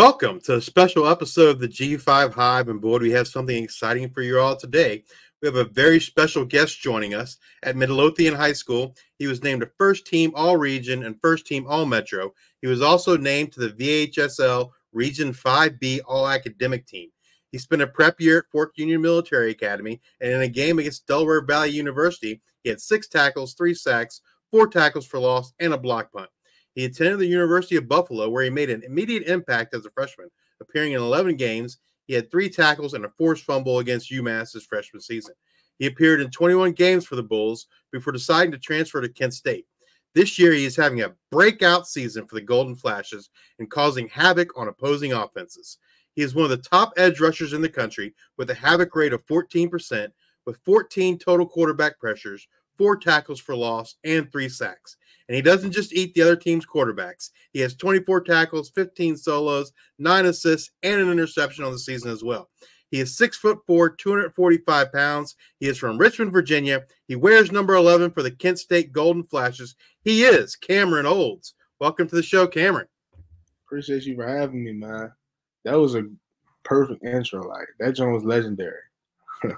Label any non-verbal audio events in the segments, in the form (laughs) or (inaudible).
Welcome to a special episode of the G5 Hive. And boy, we have something exciting for you all today. We have a very special guest joining us at Midlothian High School. He was named a first team All Region and first team All Metro. He was also named to the VHSL Region 5B All Academic Team. He spent a prep year at Fork Union Military Academy, and in a game against Delaware Valley University, he had six tackles, three sacks, four tackles for loss, and a block punt. He attended the University of Buffalo, where he made an immediate impact as a freshman, appearing in 11 games. He had three tackles and a forced fumble against UMass his freshman season. He appeared in 21 games for the Bulls before deciding to transfer to Kent State. This year, he is having a breakout season for the Golden Flashes and causing havoc on opposing offenses. He is one of the top edge rushers in the country with a havoc rate of 14%, with 14 total quarterback pressures, four tackles for loss, and three sacks. And he doesn't just eat the other team's quarterbacks. He has 24 tackles, 15 solos, nine assists, and an interception on the season as well. He is six foot four, 245 pounds. He is from Richmond, Virginia. He wears number 11 for the Kent State Golden Flashes. He is Kameron Olds. Welcome to the show, Kameron. Appreciate you for having me, man. That was a perfect intro. Like that joint was legendary. (laughs)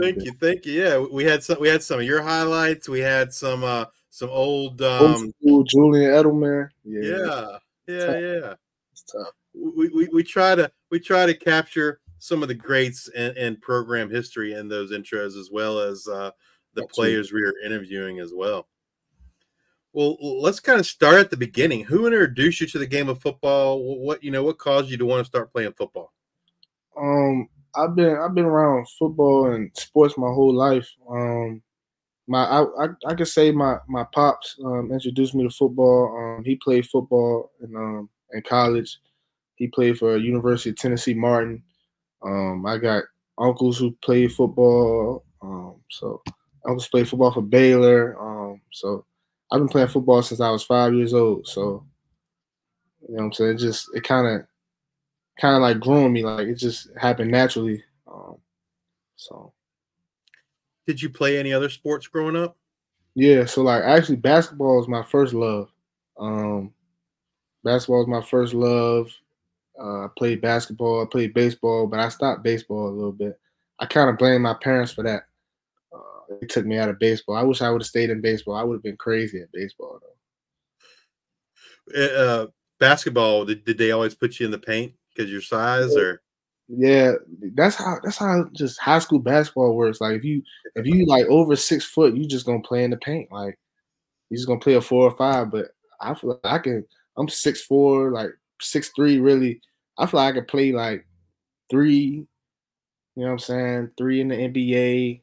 thank you, thank you. Yeah, we had some. We had some of your highlights. We had some. uh some old um old Julian Edelman. Yeah, yeah, yeah. yeah. It's tough. We, we we try to we try to capture some of the greats and, in program history in those intros, as well as uh, the That's players true. we are interviewing as well. Well, let's kind of start at the beginning. Who introduced you to the game of football? What you know? What caused you to want to start playing football? Um, I've been I've been around football and sports my whole life. Um, my I, I, I say my my pops um, introduced me to football. Um, he played football in um, in college. He played for University of Tennessee Martin. Um, I got uncles who played football. Um, so uncles played football for Baylor. Um, so I've been playing football since I was five years old. So you know what I'm saying? It just it kind of kind of like grew on me. Like it just happened naturally. so did you play any other sports growing up? Yeah, so like actually basketball is my first love. Um basketball is my first love. Uh, I played basketball, I played baseball, but I stopped baseball a little bit. I kind of blame my parents for that. Uh, they took me out of baseball. I wish I would have stayed in baseball. I would have been crazy at baseball though. Eh, uh, basketball, did, did they always put you in the paint because your size, or yeah, that's how that's how just high school basketball works. Like if you if you like over six foot, you just gonna play in the paint. Like you just gonna play a four or five. But I feel like I can. I'm six four, like six three. Really, I feel like I can play like three. You know what I'm saying? Three in the NBA.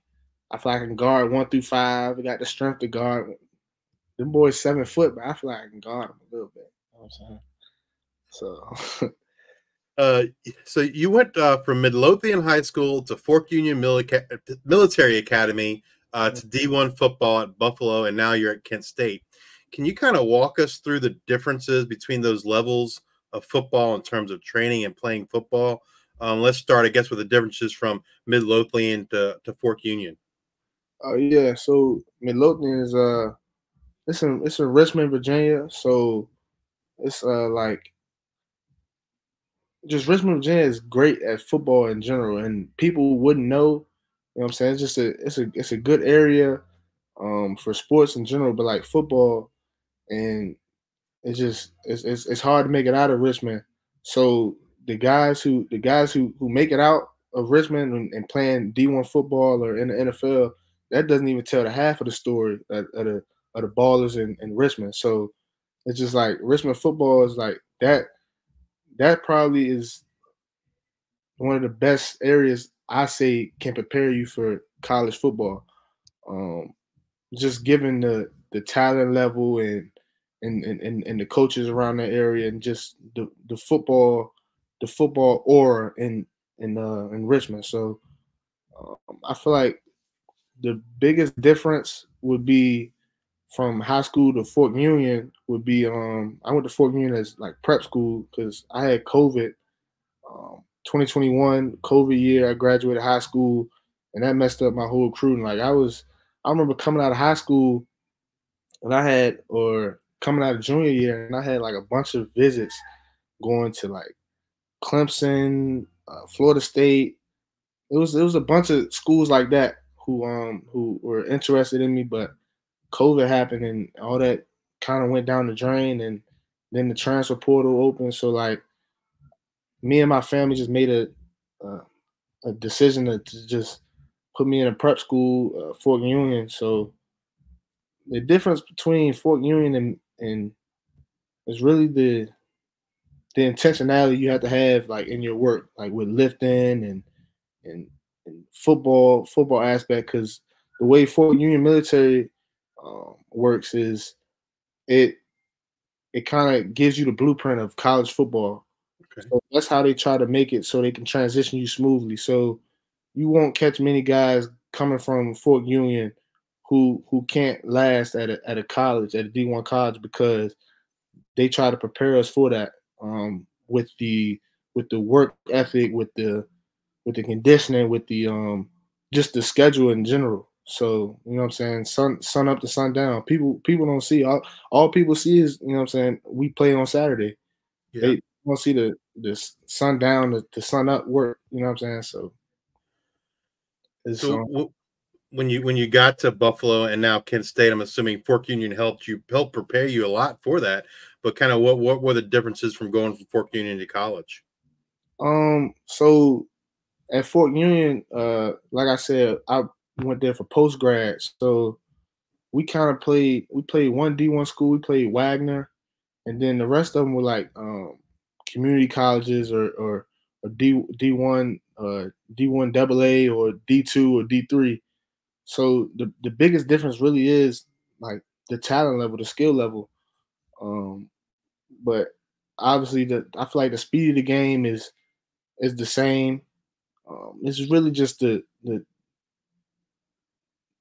I feel like I can guard one through five. I got the strength to guard. Them boys seven foot, but I feel like I can guard them a little bit. You know what I'm saying? So (laughs) Uh, so you went uh, from Midlothian High School to Fork Union Military Academy uh, to D1 football at Buffalo, and now you're at Kent State. Can you kind of walk us through the differences between those levels of football in terms of training and playing football? Um, let's start, I guess, with the differences from Midlothian to, to Fork Union. Oh yeah, so Midlothian is uh, it's in it's in Richmond, Virginia. So it's uh like just Richmond, Virginia is great at football in general, and people wouldn't know. You know what I'm saying? It's just a it's a it's a good area um, for sports in general, but like football, and it's just it's, it's it's hard to make it out of Richmond. So the guys who the guys who who make it out of Richmond and, and playing D1 football or in the NFL, that doesn't even tell the half of the story of, of the of the ballers in, in Richmond. So it's just like Richmond football is like that that probably is one of the best areas I say can prepare you for college football. Um, just given the the talent level and and, and and the coaches around that area and just the, the football the football aura in in uh, in Richmond. So um, I feel like the biggest difference would be from high school to Fork Union would be um I went to Fork Union as like prep school because I had COVID. Um, 2021 COVID year, I graduated high school, and that messed up my whole crew. And like I was, I remember coming out of high school, and I had or coming out of junior year, and I had like a bunch of visits going to like Clemson, uh, Florida State. It was it was a bunch of schools like that who um who were interested in me, but COVID happened and all that kind of went down the drain, and then the transfer portal opened. So like, me and my family just made a uh, a decision to, to, just put me in a prep school, uh, Fork Union. So the difference between Fork Union and and is really the the intentionality you have to have like in your work, like with lifting and and, and football football aspect. Because the way Fork Union military um, works is it it kind of gives you the blueprint of college football. Okay. So that's how they try to make it so they can transition you smoothly. So you won't catch many guys coming from Fork Union who who can't last at a, at a college at a D1 college because they try to prepare us for that um, with the with the work ethic, with the with the conditioning, with the um, just the schedule in general. So you know what I'm saying, sun sun up to sun down. People people don't see all all people see is you know what I'm saying. We play on Saturday. Yeah. They don't see the the sundown, the, the sun up work. You know what I'm saying. So. So um, when you when you got to Buffalo and now Kent State, I'm assuming Fork Union helped you help prepare you a lot for that. But kind of what what were the differences from going from Fork Union to college? Um, so at Fork Union, uh, like I said, I went there for post grad. So we kind of played we played one D1 school, we played Wagner, and then the rest of them were like um community colleges or or, or D D1 uh D1 AA or D2 or D3 so the, the biggest difference really is like the talent level, the skill level. Um, but obviously the I feel like the speed of the game is is the same. Um, it's really just the the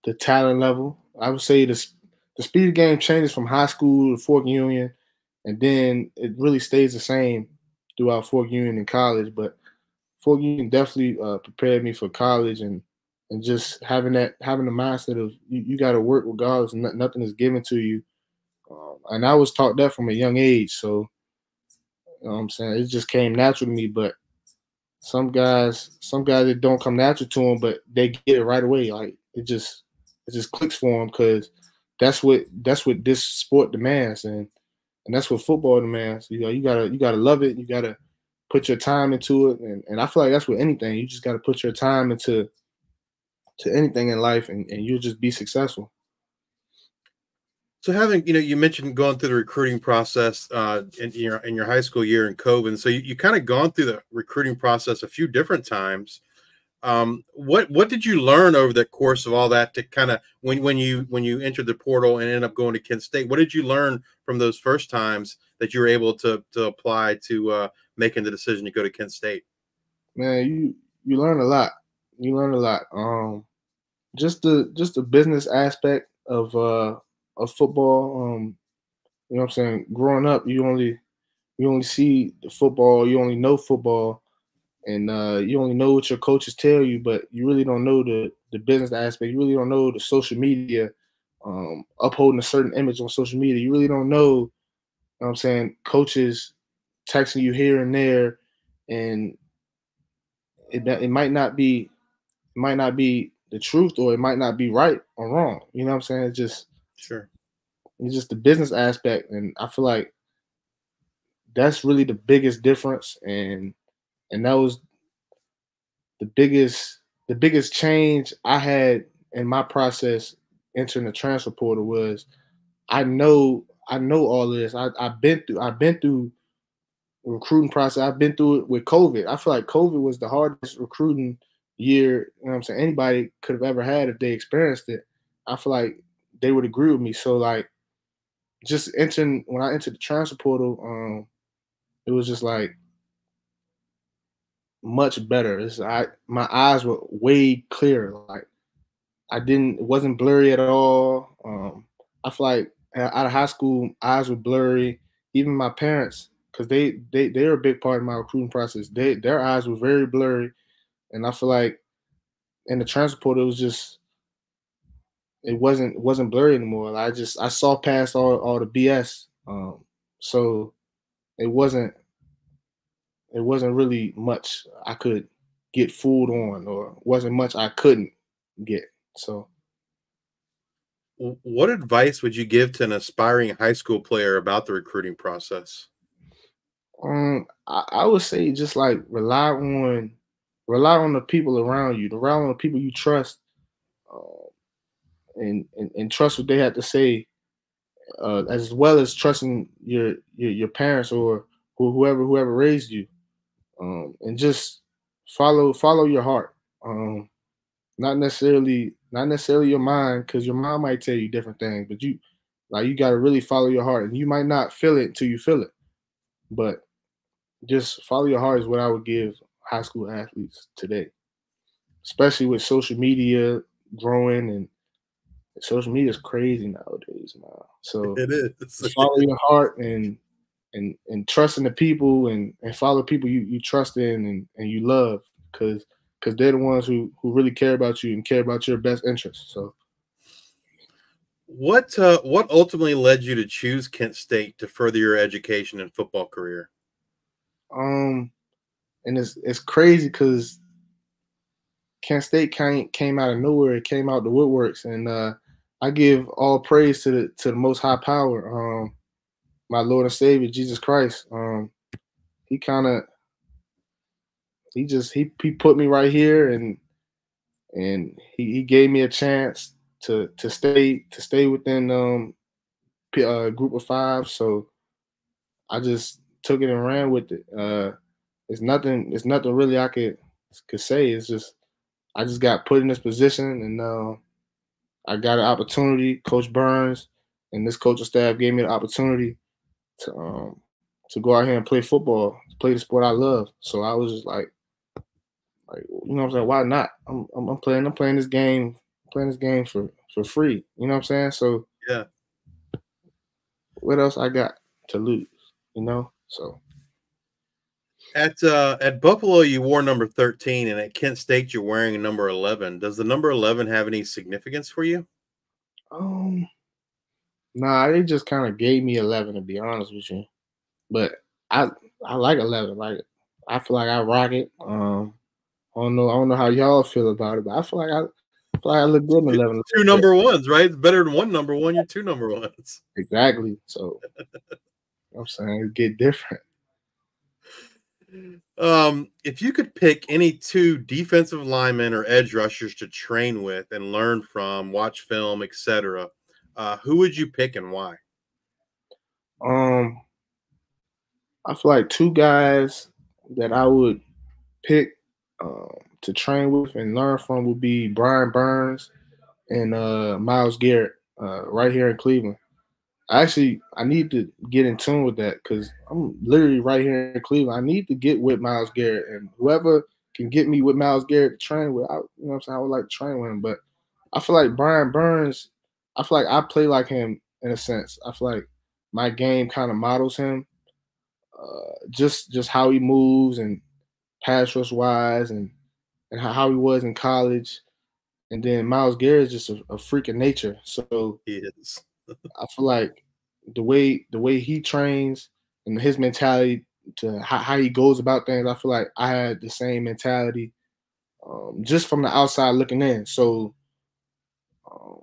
the talent level. I would say the the speed game changes from high school to Fork Union, and then it really stays the same throughout Fork Union and college. But Fork Union definitely uh, prepared me for college and and just having that having the mindset of you, you got to work regardless and nothing is given to you um, and i was taught that from a young age so you know what i'm saying it just came natural to me but some guys some guys it don't come natural to them but they get it right away like it just it just clicks for them because that's what that's what this sport demands and and that's what football demands you know you gotta you gotta love it you gotta put your time into it and, and i feel like that's with anything you just gotta put your time into to anything in life and, and you'll just be successful. So having, you know, you mentioned going through the recruiting process uh, in your in your high school year in COVID. So you, you kind of gone through the recruiting process a few different times. Um, what what did you learn over the course of all that to kind of when when you when you entered the portal and ended up going to Kent State? What did you learn from those first times that you were able to to apply to uh, making the decision to go to Kent State? Man, you you learn a lot. You learn a lot. Um, just the just the business aspect of uh of football. Um, you know what I'm saying? Growing up, you only you only see the football, you only know football, and uh, you only know what your coaches tell you, but you really don't know the the business aspect. You really don't know the social media, um, upholding a certain image on social media. You really don't know, you know what I'm saying, coaches texting you here and there, and it it might not be it might not be the truth or it might not be right or wrong. You know what I'm saying? It's just sure. It's just the business aspect. And I feel like that's really the biggest difference. And and that was the biggest the biggest change I had in my process entering the transfer portal was I know I know all this. I, I've been through I've been through recruiting process. I've been through it with COVID. I feel like COVID was the hardest recruiting year, you know I'm saying, anybody could have ever had if they experienced it, I feel like they would agree with me. So like just entering when I entered the transfer portal, um, it was just like much better. It's I my eyes were way clearer. Like I didn't it wasn't blurry at all. Um, I feel like out of high school, eyes were blurry. Even my parents, because they they they're a big part of my recruiting process. They their eyes were very blurry. And I feel like in the transport, it was just it wasn't it wasn't blurry anymore. I just I saw past all all the BS. Um, so it wasn't it wasn't really much I could get fooled on, or wasn't much I couldn't get. So, what advice would you give to an aspiring high school player about the recruiting process? Um, I, I would say just like rely on rely on the people around you, rely on the people you trust, uh, and, and, and trust what they have to say, uh, as well as trusting your your, your parents or whoever whoever raised you, um, and just follow follow your heart. Um, not necessarily not necessarily your mind, because your mind might tell you different things, but you like you got to really follow your heart, and you might not feel it until you feel it. But just follow your heart is what I would give high school athletes today, especially with social media growing and social media is crazy nowadays, man. So it is. follow your heart and and and trust in the people and and follow people you you trust in and and you love because because they're the ones who who really care about you and care about your best interests. So. What uh, what ultimately led you to choose Kent State to further your education and football career? Um, and it's it's crazy because Kent State came came out of nowhere. It came out the woodworks, and uh, I give all praise to the to the Most High Power, um, my Lord and Savior Jesus Christ. Um, he kind of he just he he put me right here, and and he, he gave me a chance to to stay to stay within um uh, group of five. So I just took it and ran with it. Uh, it's nothing. It's nothing really I could could say. It's just I just got put in this position, and uh, I got an opportunity. Coach Burns and this coaching staff gave me the opportunity to um, to go out here and play football, play the sport I love. So I was just like, like you know what I'm saying? Why not? I'm, I'm, I'm playing. I'm playing this game. Playing this game for for free. You know what I'm saying? So yeah. What else I got to lose? You know. So at uh, at Buffalo, you wore number thirteen, and at Kent State, you're wearing number eleven. Does the number eleven have any significance for you? Um, nah, they just kind of gave me eleven to be honest with you. But I I like eleven. Like I feel like I rock it. Um, I don't know. I don't know how y'all feel about it, but I feel like I, I feel like I look good in eleven. Two number ones, right? It's better than one number one. You're two number ones. Exactly. So I'm saying get different. Um, if you could pick any two defensive linemen or edge rushers to train with and learn from, watch film, etc., uh, who would you pick and why? Um, I feel like two guys that I would pick um, to train with and learn from would be Brian Burns and uh, Myles Garrett, uh, right here in Cleveland. I actually I need to get in tune with that because I'm literally right here in Cleveland. I need to get with Myles Garrett and whoever can get me with Myles Garrett to train with. I, you know what I'm saying? I would like to train with him, but I feel like Brian Burns. I feel like I play like him in a sense. I feel like my game kind of models him. Uh, just just how he moves and pass rush wise and and how, he was in college. And then Myles Garrett is just a, a freak of nature. So (laughs) I feel like the way the way he trains and his mentality to how, how he goes about things, I feel like I had the same mentality um, just from the outside looking in. So, um,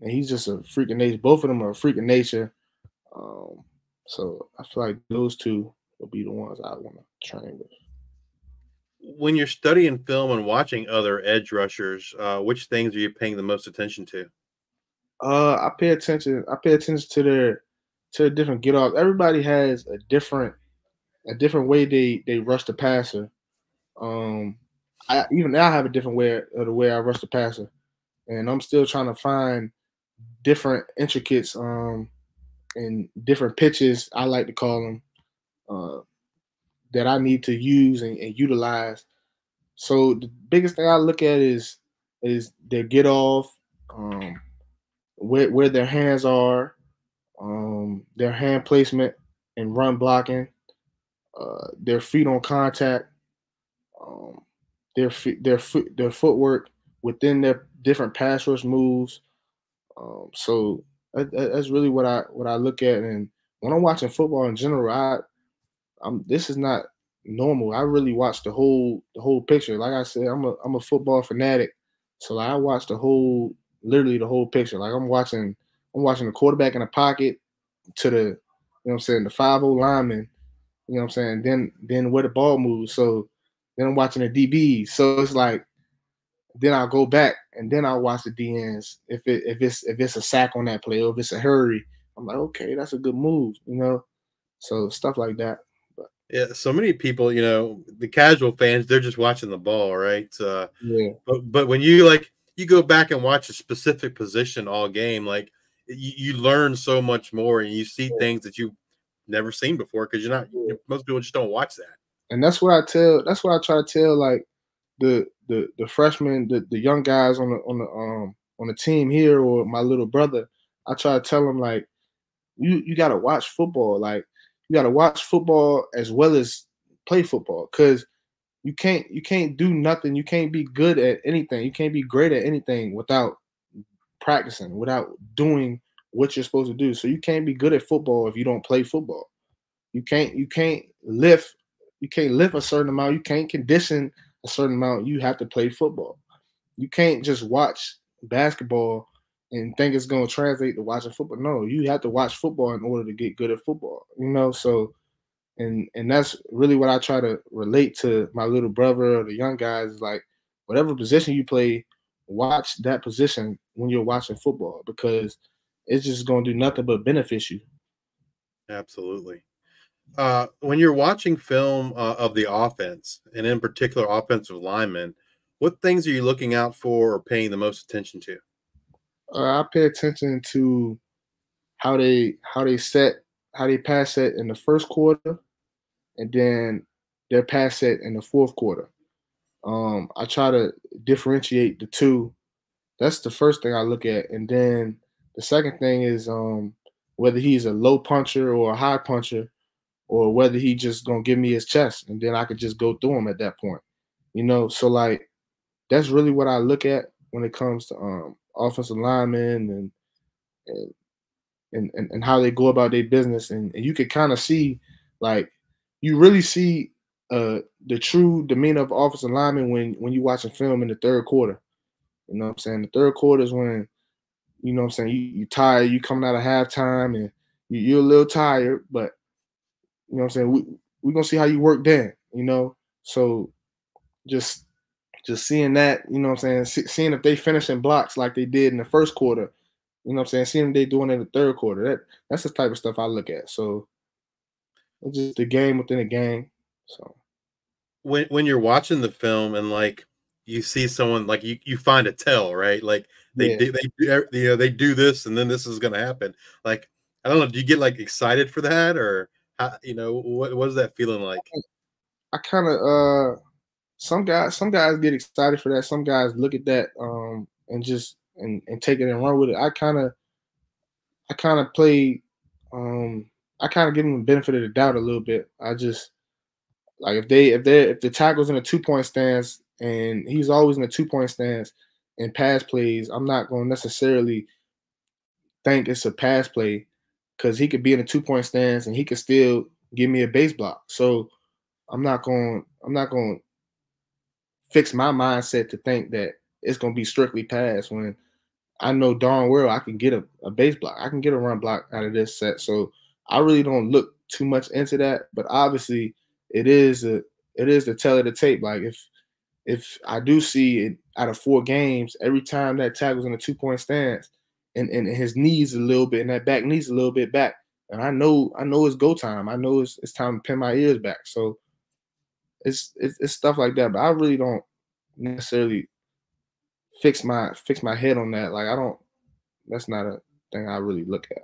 and he's just a freaking nature. Both of them are a freaking nature. Um, so I feel like those two will be the ones I want to train with. When you're studying film and watching other edge rushers, uh, which things are you paying the most attention to? Uh, I pay attention. I pay attention to their to the different get off. Everybody has a different a different way they they rush the passer. Um, I even now I have a different way of the way I rush the passer, and I'm still trying to find different intricates um and different pitches I like to call them uh, that I need to use and, and utilize. So the biggest thing I look at is is their get off. Um, where, where their hands are, um, their hand placement and run blocking, uh, their feet on contact, um, their feet, their foot, their footwork within their different pass rush moves. Um, so that, that's really what I what I look at. And when I'm watching football in general, I I'm this is not normal. I really watch the whole the whole picture. Like I said, I'm a I'm a football fanatic, so like, I watch the whole literally the whole picture. Like I'm watching I'm watching the quarterback in the pocket to the you know I'm saying the five O lineman. You know what I'm saying? Then then where the ball moves. So then I'm watching the DB. So it's like then I'll go back and then I'll watch the DNs. If it if it's if it's a sack on that play or if it's a hurry, I'm like, okay, that's a good move, you know. So stuff like that. But yeah, so many people, you know, the casual fans, they're just watching the ball, right? Uh, yeah. But but when you like you go back and watch a specific position all game, like you, you learn so much more and you see yeah. things that you've never seen before because you're not yeah. most people just don't watch that. And that's what I tell. That's what I try to tell like the the the freshmen, the, the young guys on the on the um on the team here or my little brother. I try to tell them like you you got to watch football. Like you got to watch football as well as play football because you can't you can't do nothing. You can't be good at anything. You can't be great at anything without practicing, without doing what you're supposed to do. So you can't be good at football if you don't play football. You can't you can't lift you can't lift a certain amount. You can't condition a certain amount. You have to play football. You can't just watch basketball and think it's going to translate to watching football. No, you have to watch football in order to get good at football. You know, so and and that's really what I try to relate to my little brother or the young guys. Like whatever position you play, watch that position when you're watching football because it's just going to do nothing but benefit you. Absolutely. Uh, when you're watching film uh, of the offense, and in particular offensive linemen, what things are you looking out for or paying the most attention to? Uh, I pay attention to how they how they set how they pass set in the first quarter, and then their pass set in the fourth quarter. Um, I try to differentiate the two. That's the first thing I look at, and then the second thing is um, whether he's a low puncher or a high puncher, or whether he just gonna give me his chest, and then I could just go through him at that point. You know, so like that's really what I look at when it comes to um, offensive linemen and and and, and, how they go about their business. And, and you can kind of see, like, you really see uh, the true demeanor of offensive lineman when when you watching film in the third quarter. You know what I'm saying? The third quarter is when, you know what I'm saying, you you tired, you coming out of halftime and you, you're a little tired, but you know what I'm saying, we we're gonna see how you work then, you know. So just just seeing that, you know what I'm saying, seeing if they finish in blocks like they did in the first quarter, you know what I'm saying, seeing they doing in the third quarter. That that's the type of stuff I look at. So it's just the game within a game. So when when you're watching the film and like you see someone like you you find a tell, right? Like they yeah. they, they you know they do this and then this is gonna happen. Like I don't know, do you get like excited for that or how, you know what is that feeling like? I kind of uh some guys some guys get excited for that. Some guys look at that um, and just and, and take it and run with it. I kind of I kind of play um, I kind of give them the benefit of the doubt a little bit. I just like if they if they if the tackle's in a two point stance and he's always in a two point stance and pass plays, I'm not going to necessarily think it's a pass play because he could be in a two point stance and he could still give me a base block. So I'm not going I'm not going fix my mindset to think that it's gonna be strictly pass when I know darn well I can get a, a base block. I can get a run block out of this set. So I really don't look too much into that. But obviously it is a it is the tell of the tape. Like if if I do see it out of four games, every time that tackle's in a two point stance and, and his knees a little bit and that back knees a little bit back. And I know I know it's go time. I know it's it's time to pin my ears back. So it's, it's it's stuff like that. But I really don't necessarily fix my fix my head on that. Like I don't. That's not a thing I really look at.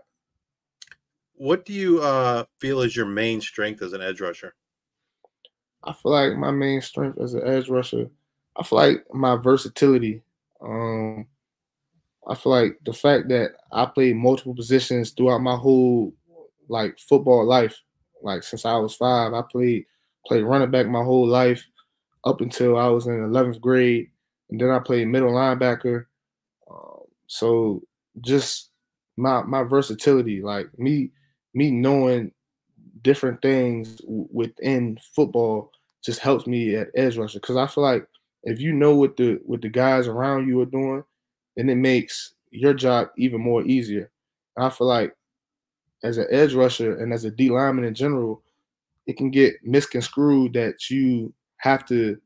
What do you uh, feel is your main strength as an edge rusher? I feel like my main strength as an edge rusher, I feel like my versatility. Um, I feel like the fact that I played multiple positions throughout my whole like football life, like since I was five, I played played running back my whole life up until I was in 11th grade, and then I played middle linebacker. Um, so just my my versatility, like me me knowing different things within football, just helps me at edge rusher because I feel like if you know what the what the guys around you are doing, then it makes your job even more easier. And I feel like as an edge rusher and as a D lineman in general, it can get misconstrued that you have to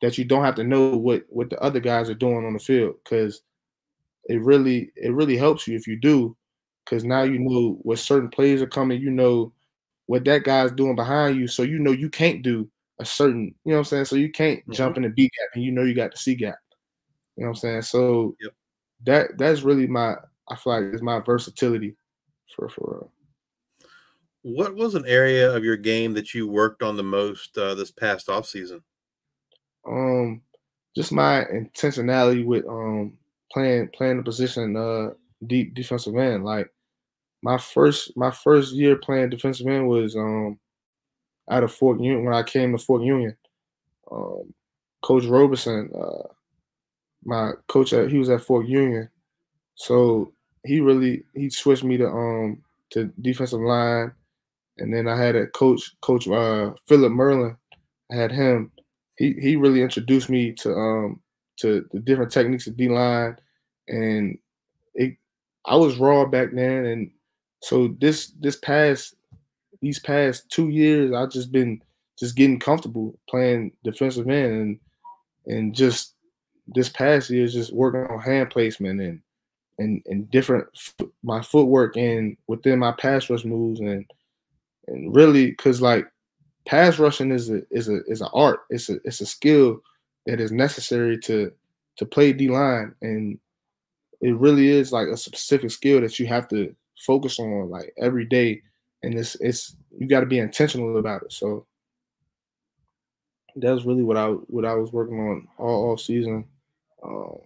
that you don't have to know what what the other guys are doing on the field because it really it really helps you if you do because now you know what certain plays are coming you know what that guy's doing behind you so you know you can't do a certain you know what i'm saying so you can't mm-hmm. jump in the b gap and you know you got the c gap you know what i'm saying so yep. that that's really my i feel like is my versatility for for what was an area of your game that you worked on the most uh, this past off season um, just my intentionality with um playing playing the position uh deep defensive end. Like my first my first year playing defensive end was um out of Fork Union when I came to Fork Union. Um, coach Roberson, uh, my coach at, he was at Fork Union, so he really he switched me to um to defensive line, and then I had a coach coach uh Philip Merlin. I had him. He he really introduced me to um to the different techniques of D line, and it I was raw back then, and so this this past these past two years I've just been just getting comfortable playing defensive end and and just this past year is just working on hand placement and and and different my footwork and within my pass rush moves and and really because like pass rushing is a is a is an art. It's a it's a skill that is necessary to to play D line, and it really is like a specific skill that you have to focus on like every day, and it's it's you got to be intentional about it. So that's really what I what I was working on all off season, um,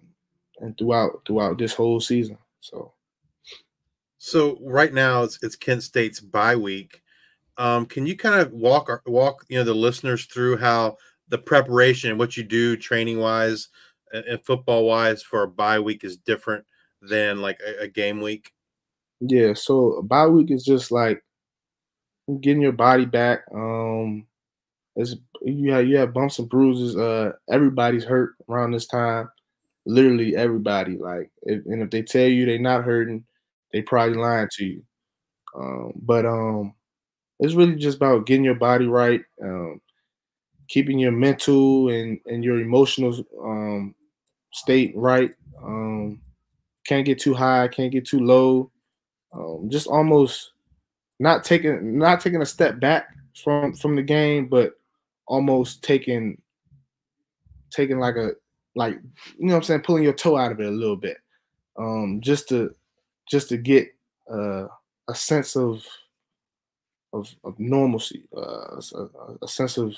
and throughout throughout this whole season. So. So right now it's it's Kent State's bye week. Um, can you kind of walk walk you know the listeners through how the preparation and what you do training wise and, and football wise for a bye week is different than like a, a game week? Yeah, so a bye week is just like getting your body back. Um, it's you have you have bumps and bruises. Uh, everybody's hurt around this time. Literally everybody. Like, if, and if they tell you they're not hurting, they probably lying to you. Um, but um, it's really just about getting your body right, um, keeping your mental and, and your emotional um, state right. Um, can't get too high, can't get too low. Um, just almost not taking not taking a step back from from the game, but almost taking taking like a like you know I'm saying, pulling your toe out of it a little bit, um, just to just to get uh, a sense of of, of normalcy, uh, a, a, sense of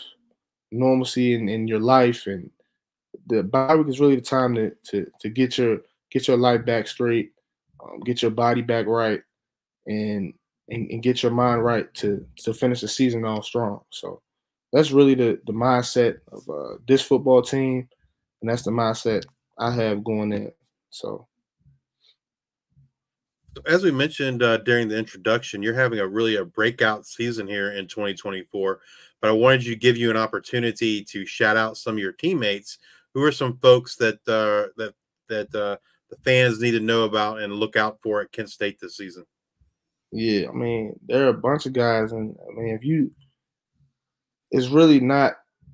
normalcy in, in your life, and the bye week is really the time to to to get your get your life back straight, um, get your body back right, and, and and get your mind right to to finish the season all strong. So that's really the the mindset of uh, this football team, and that's the mindset I have going in. So as we mentioned uh, during the introduction, you're having a really a breakout season here in 2024. But I wanted you to give you an opportunity to shout out some of your teammates. Who are some folks that uh, that that uh, the fans need to know about and look out for at Kent State this season? Yeah, I mean there are a bunch of guys, and I mean if you, it's really not,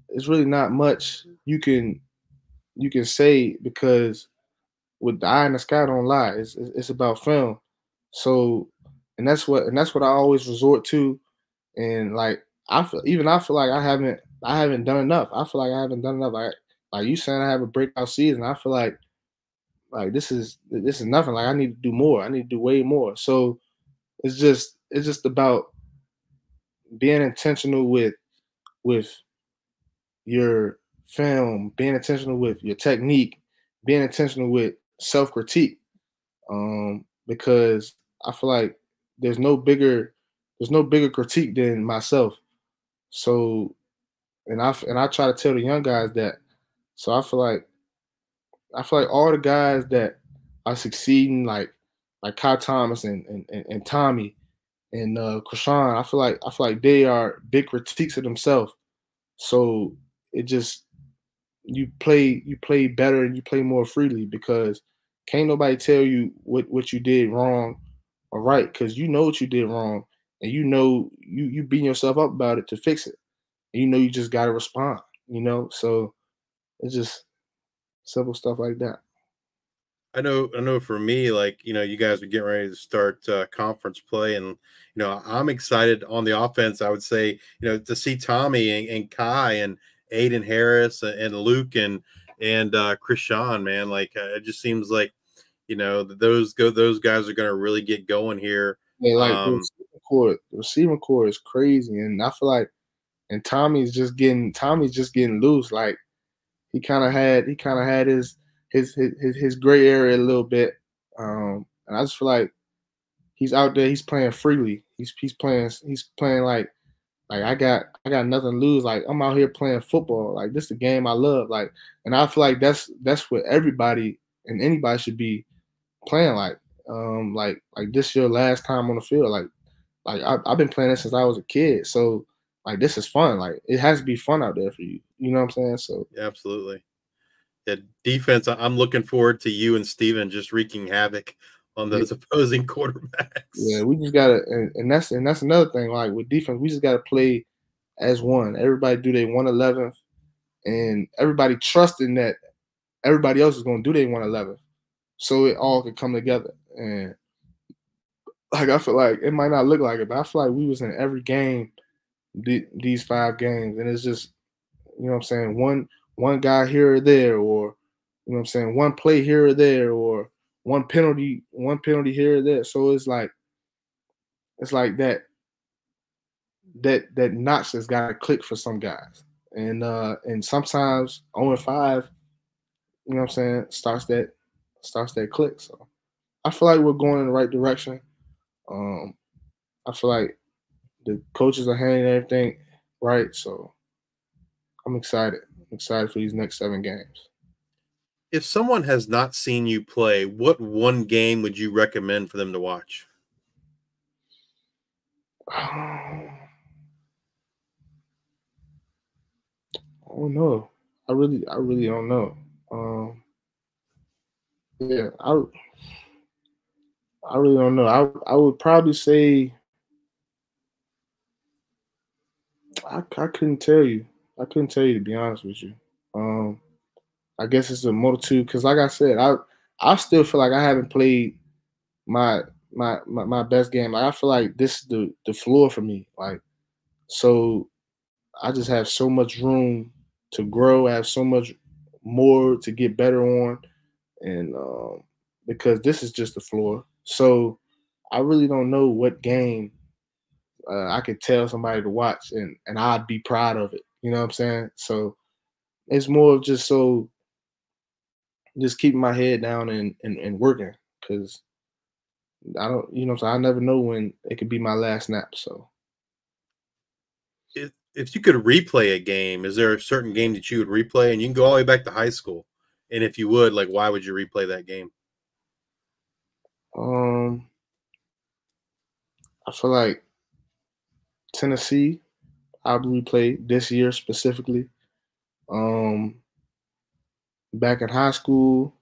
it's really not much you can you can say because with the eye in the sky don't lie. It's, it's about film. So, and that's what and that's what I always resort to. And like I feel, even I feel like I haven't I haven't done enough. I feel like I haven't done enough. Like like you saying I have a breakout season. I feel like like this is this is nothing. Like I need to do more. I need to do way more. So it's just it's just about being intentional with with your film, being intentional with your technique, being intentional with self critique. Um, because I feel like there's no bigger there's no bigger critique than myself. So, and I and I try to tell the young guys that. So I feel like I feel like all the guys that are succeeding, like like Kai Thomas and and, and, and Tommy and uh Krishan, I feel like I feel like they are big critiques of themselves. So it just you play you play better and you play more freely because can't nobody tell you what what you did wrong or right because you know what you did wrong and you know you you beating yourself up about it to fix it. And you know you just got to respond. You know, so it's just simple stuff like that. I know, I know. For me, like you know, you guys are getting ready to start uh, conference play, and you know, I'm excited on the offense. I would say, you know, to see Tommy and, and Kai and Aiden Harris and Luke and and uh, Krishan, man, like uh, it just seems like you know those go those guys are going to really get going here. Yeah, like um, the receiving core, the receiving core is crazy, and I feel like, and Tommy's just getting Tommy's just getting loose. Like he kind of had he kind of had his his his his gray area a little bit. Um, and I just feel like he's out there. He's playing freely. He's he's playing he's playing like like I got I got nothing to lose. Like I'm out here playing football. Like this is the game I love. Like and I feel like that's that's what everybody and anybody should be playing like. Um like like this your last time on the field. Like like I, I've been playing since I was a kid. So like this is fun. Like it has to be fun out there for you. You know what I'm saying? So yeah, absolutely yeah, defense, I'm looking forward to you and Steven just wreaking havoc on those yeah. (laughs) opposing quarterbacks. Yeah, we just gotta and, and, that's and that's another thing. Like with defense, we just gotta play as one. Everybody do their one eleventh and everybody trusting that everybody else is gonna do their one eleventh. So it all could come together. And like I feel like it might not look like it, but I feel like we was in every game these five games. And it's just, you know what I'm saying, one one guy here or there, or you know what I'm saying, one play here or there, or one penalty, one penalty here or there. So it's like it's like that that that notch has got to click for some guys. And uh and sometimes 0 and 5, you know what I'm saying, starts that starts that click. So I feel like we're going in the right direction. Um I feel like the coaches are handling everything right. So I'm excited excited for these next seven games. If someone has not seen you play, what one game would you recommend for them to watch? (sighs) Oh no, I really, I really don't know. Um, yeah, I, I really don't know. I, I would probably say, I, I couldn't tell you. I couldn't tell you to be honest with you. I guess it's a multitude because, like I said, I I still feel like I haven't played my my my, my best game. Like I feel like this is the the floor for me. Like so, I just have so much room to grow. I have so much more to get better on, and um, because this is just the floor. So I really don't know what game uh, I could tell somebody to watch, and and I'd be proud of it. You know what I'm saying? So it's more of just so just keeping my head down and and, and working because I don't, you know, so I never know when it could be my last snap. So if if you could replay a game, is there a certain game that you would replay? And you can go all the way back to high school. And if you would, like, why would you replay that game? Um, I feel like Tennessee I replayed this year specifically. Um, back in high school,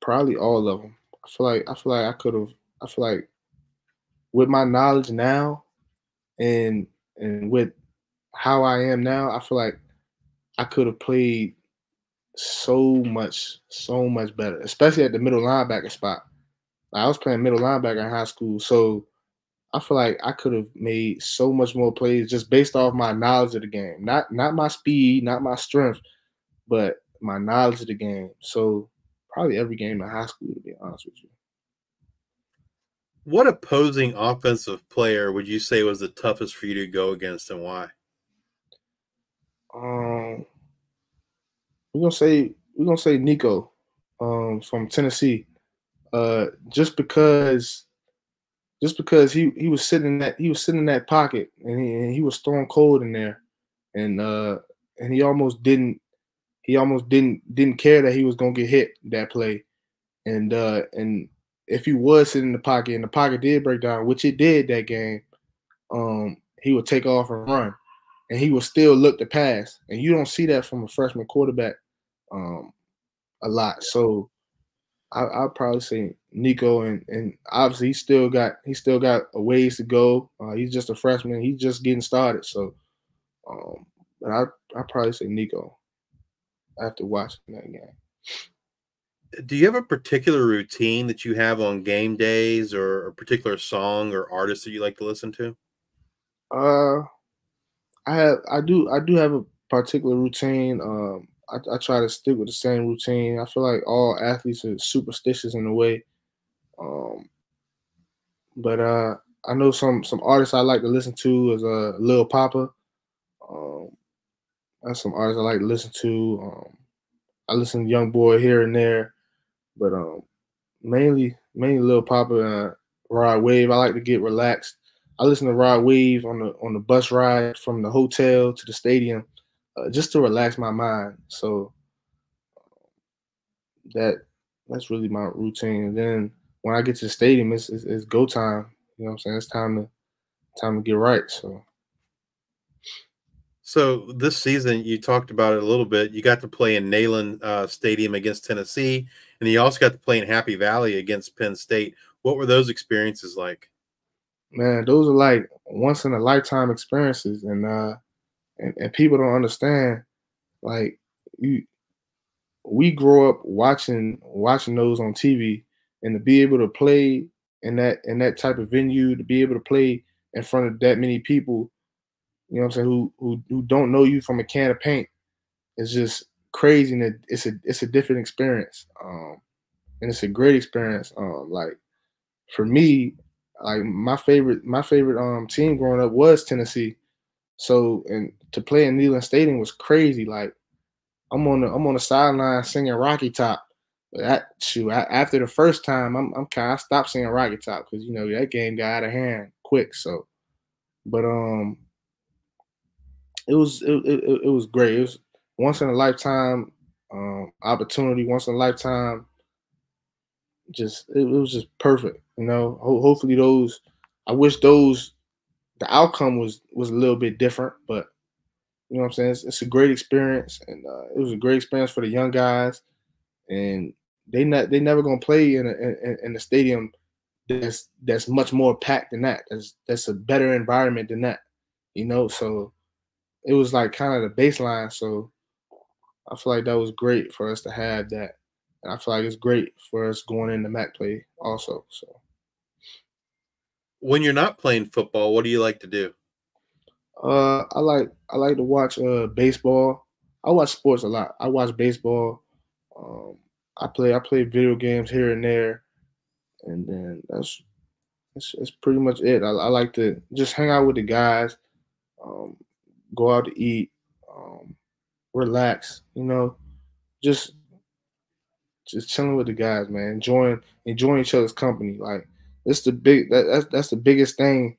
probably all of them. I feel like I feel like I could have. I feel like with my knowledge now, and and with how I am now, I feel like I could have played so much, so much better, especially at the middle linebacker spot. I was playing middle linebacker in high school, so I feel like I could have made so much more plays just based off my knowledge of the game. Not not my speed, not my strength, but my knowledge of the game. So probably every game in high school, to be honest with you. What opposing offensive player would you say was the toughest for you to go against and why? Um we're gonna say we're gonna say Nico um from Tennessee. Uh just because just because he he was sitting in that he was sitting in that pocket and he, and he was throwing cold in there, and uh and he almost didn't he almost didn't didn't care that he was gonna get hit that play, and uh and if he was sitting in the pocket and the pocket did break down, which it did that game, um he would take off and run, and he would still look to pass. And you don't see that from a freshman quarterback um, a lot. So I, I'll probably say Nico, and and obviously he still got he still got a ways to go. Uh, he's just a freshman. He's just getting started. So, um, but I I probably say Nico after watching that game. Do you have a particular routine that you have on game days, or a particular song or artist that you like to listen to? Uh, I have I do I do have a particular routine. Um, I, I try to stick with the same routine. I feel like all athletes are superstitious in a way. Um, but uh, I know some some artists I like to listen to is uh Lil Poppa. Um, that's some artists I like to listen to. Um, I listen to Young Boy here and there, but um, mainly mainly Lil Poppa and Rod Wave. I like to get relaxed. I listen to Rod Wave on the on the bus ride from the hotel to the stadium uh, just to relax my mind. So that that's really my routine. And then when I get to the stadium, it's, it's, it's go time. You know what I'm saying? It's time to time to get right. So. So this season, you talked about it a little bit. You got to play in Neyland uh, Stadium against Tennessee, and you also got to play in Happy Valley against Penn State. What were those experiences like? Man, those are like once in a lifetime experiences, and uh, and, and people don't understand like you we grow up watching watching those on TV and to be able to play in that in that type of venue to be able to play in front of that many people you know what I'm saying who who who don't know you from a can of paint it's just crazy and it's a it's a different experience um and it's a great experience um like for me like my favorite my favorite um team growing up was Tennessee so and to play in Neyland Stadium was crazy. Like I'm on the I'm on the sideline singing Rocky Top. That shoot after the first time, I'm I'm kind of stopped singing Rocky Top because you know that game got out of hand quick. So, but um, it was it, it, it was great. It was once in a lifetime um opportunity, once in a lifetime. Just it, it was just perfect. You know, Ho- hopefully those. I wish those the outcome was was a little bit different, but you know what I'm saying. It's, it's a great experience, and uh, it was a great experience for the young guys, and they not they never gonna play in a in, in a stadium that's that's much more packed than that. That's that's a better environment than that, you know. So it was like kind of the baseline. So I feel like that was great for us to have that, and I feel like it's great for us going into MAC play also. So when you're not playing football, what do you like to do? Uh, I like I like to watch uh baseball. I watch sports a lot. I watch baseball. Um, I play I play video games here and there, and then that's that's, that's pretty much it. I, I, like to just hang out with the guys, um, go out to eat, um, relax. You know, just just chilling with the guys, man. Enjoying enjoying each other's company. Like it's the big that, that's that's the biggest thing.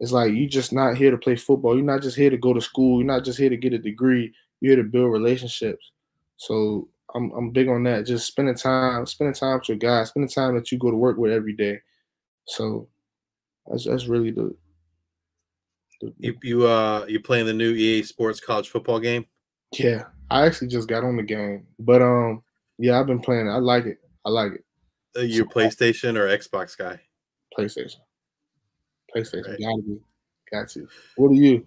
It's like you're just not here to play football. You're not just here to go to school. You're not just here to get a degree. You're here to build relationships. So I'm I'm big on that. Just spending time, spending time with your guys, spending time that you go to work with every day. So that's that's really the, the you you uh you playing the new EA Sports college football game? Yeah, I actually just got on the game, but um yeah, I've been playing. I like it. I like it. Uh, you so, PlayStation or Xbox guy? PlayStation. PlayStation. Right. Gotta be. Got to. What are you?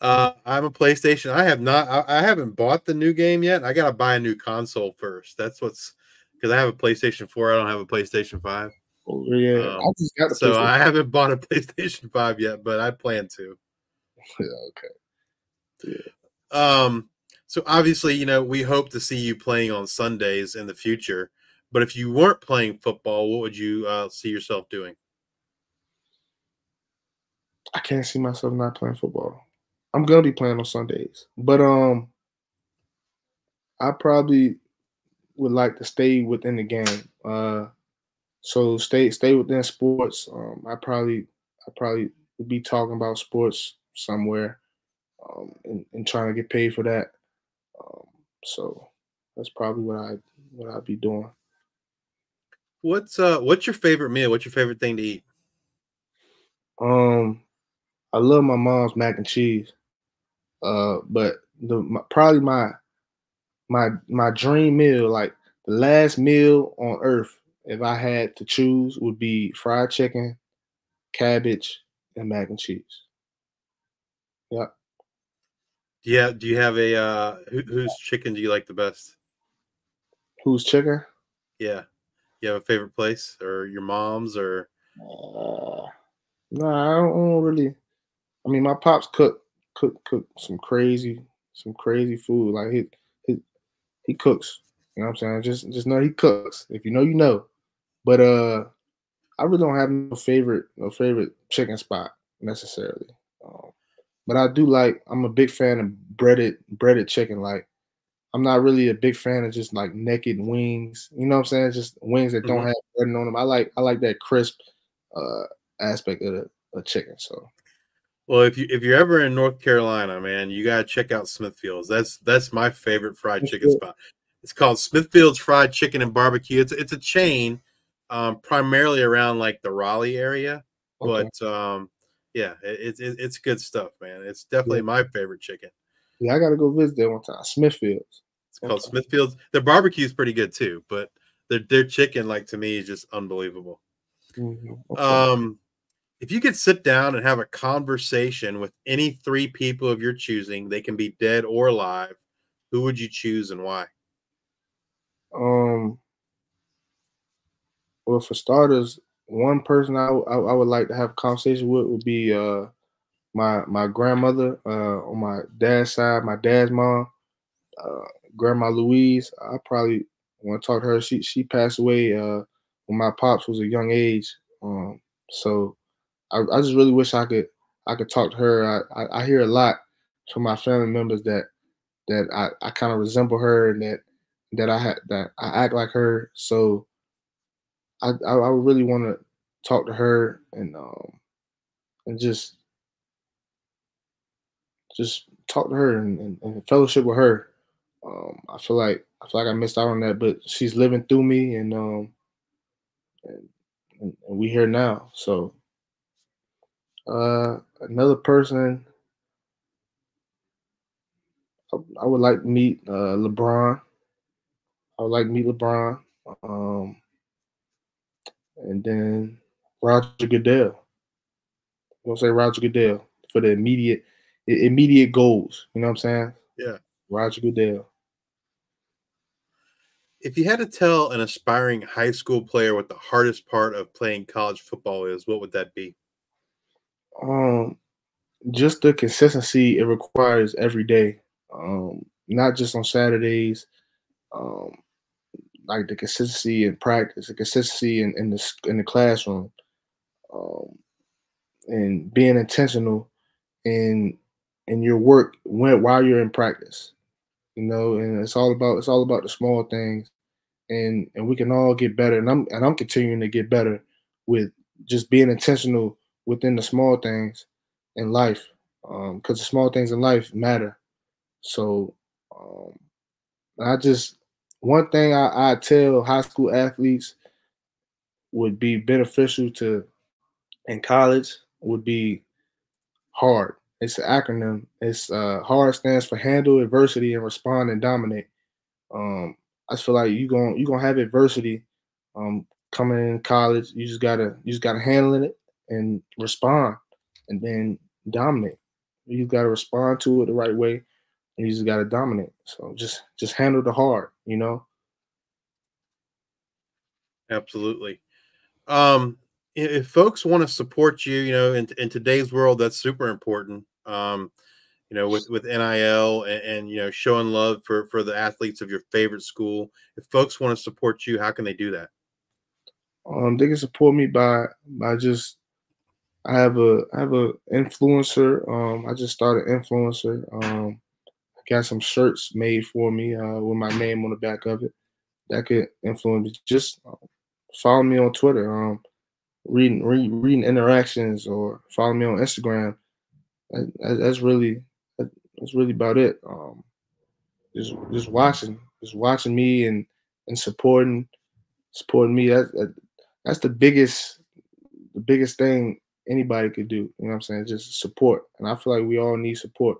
Uh, I'm a PlayStation. I have not. I, I, haven't bought the new game yet. I gotta buy a new console first. That's what's because I have a PlayStation 4. I don't have a PlayStation 5. Oh yeah, um, I just got so I haven't bought a (laughs) PlayStation 5 yet, but I plan to. (laughs) yeah, okay. Yeah. Um. So obviously, you know, we hope to see you playing on Sundays in the future. But if you weren't playing football, what would you uh, see yourself doing? I can't see myself not playing football. I'm gonna be playing on Sundays, but um, I probably would like to stay within the game. Uh, so stay stay within sports. Um, I probably I probably would be talking about sports somewhere, um, and, and trying to get paid for that. Um, so that's probably what I what I'd be doing. What's uh what's your favorite meal? What's your favorite thing to eat? Um I love my mom's mac and cheese. Uh, but the my, probably my my my dream meal, like the last meal on earth, if I had to choose, would be fried chicken, cabbage, and mac and cheese. Yep. Yeah. Do you have a uh, who, whose chicken do you like the best? Whose chicken? Yeah. You have a favorite place or your mom's or? Uh, no, I don't, I don't really. I mean, my pops cook cook cook some crazy some crazy food. Like he he he cooks. You know what I'm saying? Just just know he cooks. If you know, you know. But uh, I really don't have no favorite no favorite chicken spot necessarily. Um, but I do like. I'm a big fan of breaded breaded chicken. Like I'm not really a big fan of just like naked wings. You know what I'm saying? Just wings that don't Mhm. have breading on them. I like I like that crisp uh aspect of the of chicken. So Well, if you if you're ever in North Carolina, man, you gotta check out Smithfield's. That's that's my favorite fried chicken spot. It's called Smithfield's Fried Chicken and Barbecue. It's it's a chain, um, primarily around like the Raleigh area, okay. but um, yeah, it, it's it, it's good stuff, man. It's definitely my favorite chicken. yeah, I gotta go visit there one time. Smithfield's. It's called Okay. Smithfield's. Their barbecue is pretty good too, but their their chicken, like to me, is just unbelievable. Mhm, okay. Um, if you could sit down and have a conversation with any three people of your choosing, they can be dead or alive. Who would you choose and why? Um, well, for starters, one person I, I, I would like to have a conversation with would be uh my my grandmother uh on my dad's side, my dad's mom, uh Grandma Louise. I probably want to talk to her. She she passed away uh when my pops was a young age. Um, so I, I just really wish I could I could talk to her. I, I, I hear a lot from my family members that that I, I kind of resemble her and that that I had that I act like her. So I I, I really want to talk to her and um and just just talk to her and, and, and fellowship with her. Um, I feel like I feel like I missed out on that, but she's living through me and um and, and, we here now. So uh another person I, I would like to meet uh LeBron. I would like to meet LeBron. Um and then Roger Goodell. I'm gonna say Roger Goodell for the immediate immediate goals. You know what I'm saying? Yeah. Roger Goodell. If you had to tell an aspiring high school player what the hardest part of playing college football is, what would that be? Um, just the consistency it requires every day. Um, not just on Saturdays. Um, like the consistency in practice, the consistency in, in the in the classroom, um, and being intentional in in your work when while you're in practice. You know, and it's all about it's all about the small things, and and we can all get better. And I'm and I'm continuing to get better with just being intentional within the small things in life, because the small things in life matter. So um, I just one thing I, I tell high school athletes would be beneficial to in college would be hard. It's an acronym. It's uh, hard stands for handle adversity and respond and dominate. Um, I just feel like you going you gonna have adversity um, coming in college. You just gotta you just gotta handle it and respond, and then dominate. You gotta respond to it the right way, you just gotta dominate. So just just handle the hard, you know. Absolutely. Um, if folks want to support you, you know, in, in today's world, that's super important. Um, you know, with with NIL and, and you know, showing love for for the athletes of your favorite school. If folks want to support you, how can they do that? Um, they can support me by by just I have a I have a influencer. Um, I just started influencer. Um, got some shirts made for me uh, with my name on the back of it. That could influence. me. Just um, follow me on Twitter. Um, reading read, reading interactions or follow me on Instagram. That, that- that's really that, that's really about it. Um, just just watching, just watching me and and supporting supporting me. That that's the biggest the biggest thing anybody could do. You know what I'm saying? Just support. And I feel like we all need support.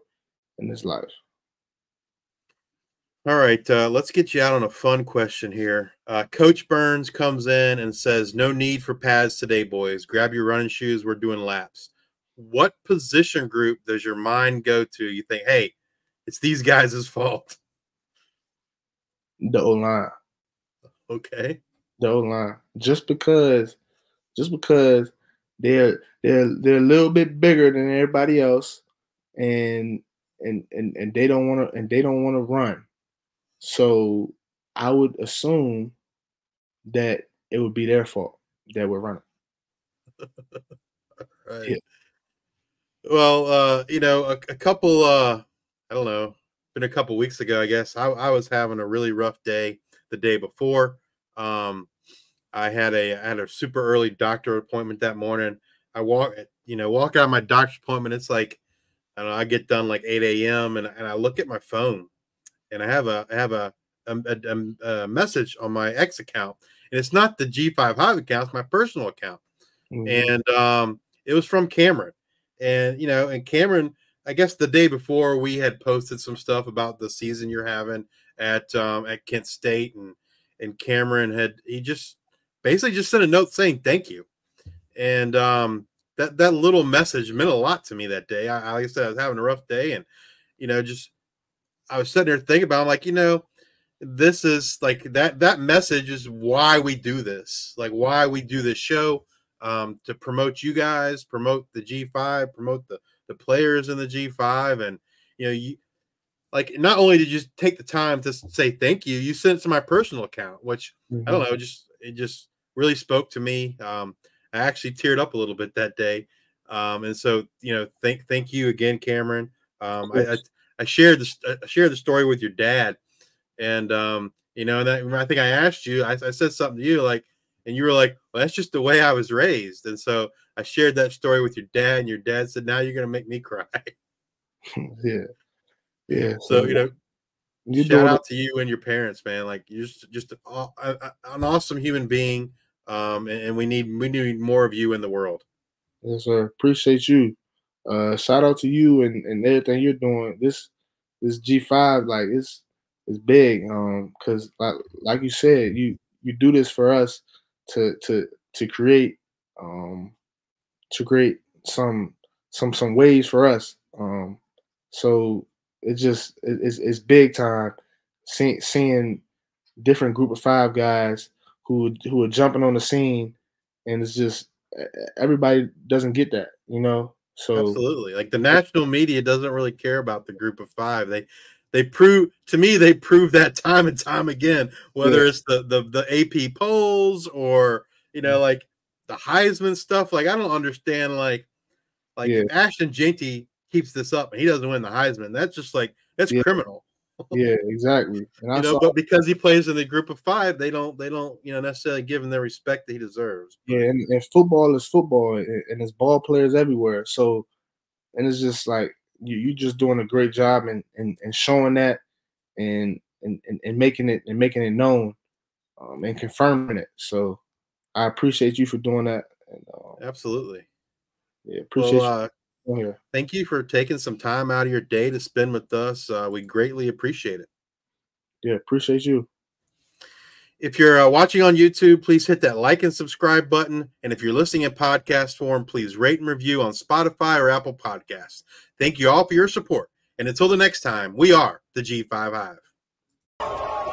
in this life. All right, uh, let's get you out on a fun question here. Uh, Coach Burns comes in and says, "No need for pads today, boys. Grab your running shoes. We're doing laps." What position group does your mind go to? You think, "Hey, it's these guys' fault." The O line. Okay. The O line. Just because, just because they're they're they're a little bit bigger than everybody else, and and and and they don't want to and they don't want to run so I would assume that it would be their fault that we're running. (laughs) right. Yeah. Well, uh, you know, a, a, couple, uh, I don't know, been a couple weeks ago, I guess. I, I was having a really rough day the day before. Um, I had a I had a super early doctor appointment that morning. I walk, you know, walk out of my doctor's appointment. It's like I don't know. I get done like 8 a.m. and, and I look at my phone and I have a I have a a, a, a message on my X account, and it's not the G5 Hive account; it's my personal account, mm-hmm. and um, it was from Kameron, and you know, and Kameron. I guess the day before we had posted some stuff about the season you're having at um, at Kent State, and and Kameron had he just basically just sent a note saying thank you, and um, that that little message meant a lot to me that day. I, like I said, I was having a rough day, and you know, just I was sitting there thinking about. I'm like, you know, this is like that. That message is why we do this. Like why we do this show um, to promote you guys, promote the G5, promote the the players in the G5, and you know, you like not only did you take the time to say thank you, you sent it to my personal account, which mm-hmm. I don't mm-hmm. know, just it just really spoke to me. Um, I actually teared up a little bit that day. Um, and so, you know, thank thank you again, Kameron. Um, I, I, I shared the I uh, shared the story with your dad, and um, you know, that I think I asked you, I, I said something to you like, and you were like, "Well, that's just the way I was raised," and so I shared that story with your dad, and your dad said, "Now you're gonna make me (laughs) cry." (laughs) yeah, yeah. So you know, you shout out it. to you and your parents, man. Like you're just just a, a, an awesome human being, um, and, and we need we need more of you in the world. Yes, sir. Appreciate you uh, shout out to you and, and everything you're doing. This this G5 like it's it's big um because like like you said you you do this for us to to to create um to create some some some ways for us. Um so it just it, it's it's big time. Seeing seeing different group of five guys who who are jumping on the scene and it's just everybody doesn't get that you know so absolutely, like the national media doesn't really care about the group of five. They they prove to me they prove that time and time again, whether yeah. it's the, the the AP polls or you know mm. like the Heisman stuff. Like I don't understand like like yeah. Ashton Jeanty keeps this up and he doesn't win the Heisman. That's just like that's yeah. criminal. Yeah, exactly. you know, saw- but because he plays in the group of five, they don't they don't you know necessarily give him the respect that he deserves. But- yeah, and, and, football is football, and, and there's ball players everywhere. So, and it's just like you you just doing a great job and and, and showing that, and, and and making it and making it known, um, and confirming it. So, I appreciate you for doing that. And, um, Absolutely. Yeah, appreciate well, uh, here. Thank you for taking some time out of your day to spend with us. Uh, we greatly appreciate it. Yeah, appreciate you. If you're uh, watching on YouTube, please hit that like and subscribe button. And if you're listening in podcast form, please rate and review on Spotify or Apple Podcasts. Thank you all for your support. And until the next time, we are the G5 Hive.